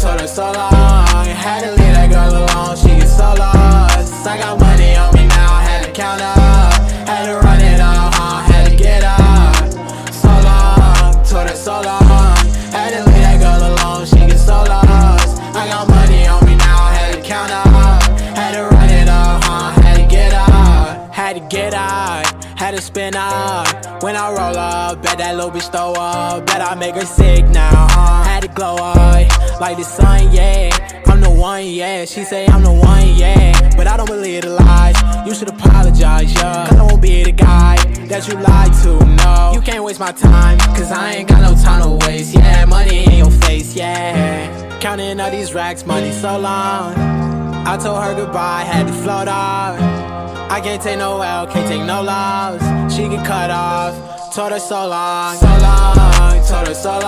told her so long. Had to leave that girl alone, she get so lost. I got money on me now, had to count up. Had to run it up, huh? had to get up. So long, told her so long. Had to leave that girl alone, she get so lost. I got money on me now, had to count up. Had to run it up, huh? Had to get up. Had to get out, had to spin out. When I roll up, bet that little bitch throw up. Bet I make her sick now, huh? Had to glow up, like the sun, yeah. I'm the one, yeah. She say I'm the one, yeah. But I don't believe the lies. You should apologize, yeah. Cause I won't be the guy that you lied to, no. You can't waste my time, cause I ain't got no time to waste, yeah. Money in your face, yeah. Counting all these racks, money so long. I told her goodbye, had to float off. I can't take no L, can't take no loss. She get cut off. Told her so long, so long, told her so long.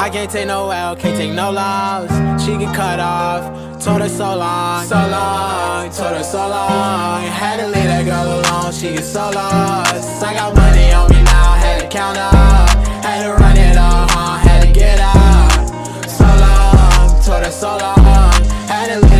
I can't take no L, can't take no loss. She get cut off. Told her so long, so long, told her so long. Had to leave that girl alone, she get so lost. I got money on me now, had to count up. Had to run it up, huh? had to get up. So long, told her so long. Had to leave